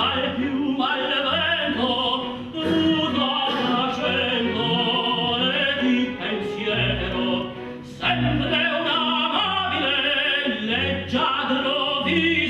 ai piu maleveno do naturae e di pensiero semvre una maraville cadrodi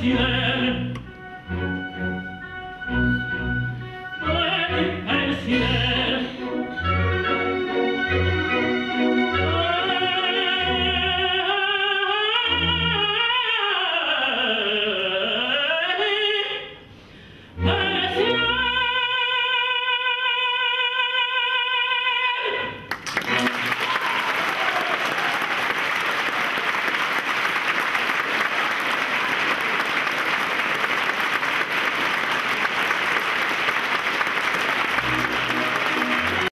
pensieri, ma di pensieri.